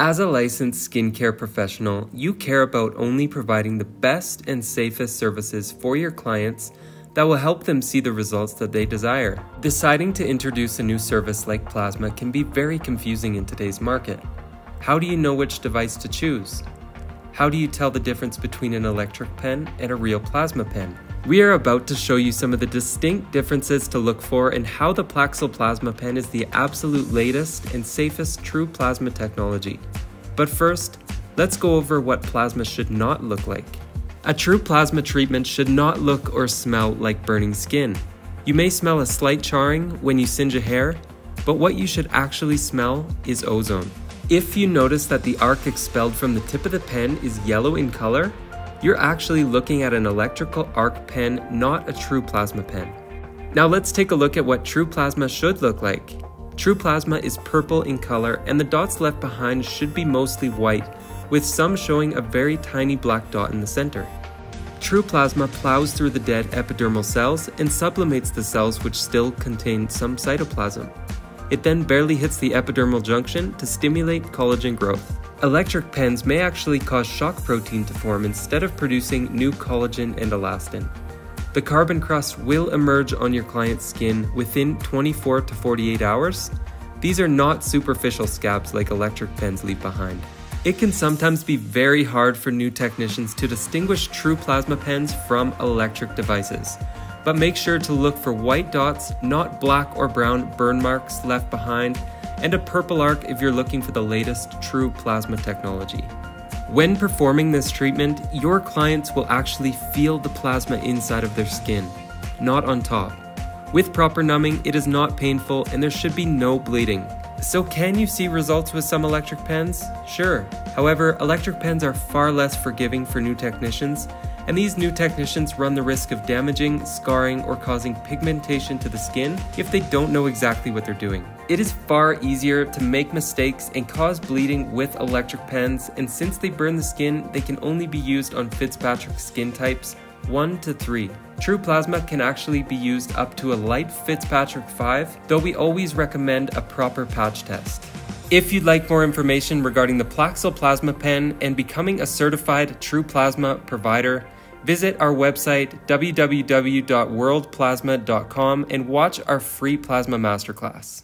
As a licensed skincare professional, you care about only providing the best and safest services for your clients that will help them see the results that they desire. Deciding to introduce a new service like plasma can be very confusing in today's market. How do you know which device to choose? How do you tell the difference between an electric pen and a real plasma pen? We are about to show you some of the distinct differences to look for and how the Plaxel Plasma Pen is the absolute latest and safest true plasma technology. But first, let's go over what plasma should not look like. A true plasma treatment should not look or smell like burning skin. You may smell a slight charring when you singe a hair, but what you should actually smell is ozone. If you notice that the arc expelled from the tip of the pen is yellow in color, you're actually looking at an electrical arc pen, not a true plasma pen. Now let's take a look at what true plasma should look like. True plasma is purple in color and the dots left behind should be mostly white, with some showing a very tiny black dot in the center. True plasma plows through the dead epidermal cells and sublimates the cells which still contain some cytoplasm. It then barely hits the epidermal junction to stimulate collagen growth. Electric pens may actually cause shock protein to form instead of producing new collagen and elastin. The carbon crust will emerge on your client's skin within 24 to 48 hours. These are not superficial scabs like electric pens leave behind. It can sometimes be very hard for new technicians to distinguish true plasma pens from electric devices, but make sure to look for white dots, not black or brown burn marks left behind, and a purple arc if you're looking for the latest true plasma technology. When performing this treatment, your clients will actually feel the plasma inside of their skin, not on top. With proper numbing, it is not painful and there should be no bleeding. So can you see results with some electric pens? Sure. However, electric pens are far less forgiving for new technicians and these new technicians run the risk of damaging, scarring, or causing pigmentation to the skin if they don't know exactly what they're doing. It is far easier to make mistakes and cause bleeding with electric pens, and since they burn the skin, they can only be used on Fitzpatrick skin types 1 to 3. True plasma can actually be used up to a light Fitzpatrick 5, though we always recommend a proper patch test. If you'd like more information regarding the Plaxel Plasma Pen and becoming a certified True Plasma provider, Visit our website www.worldplasma.com and watch our free plasma masterclass.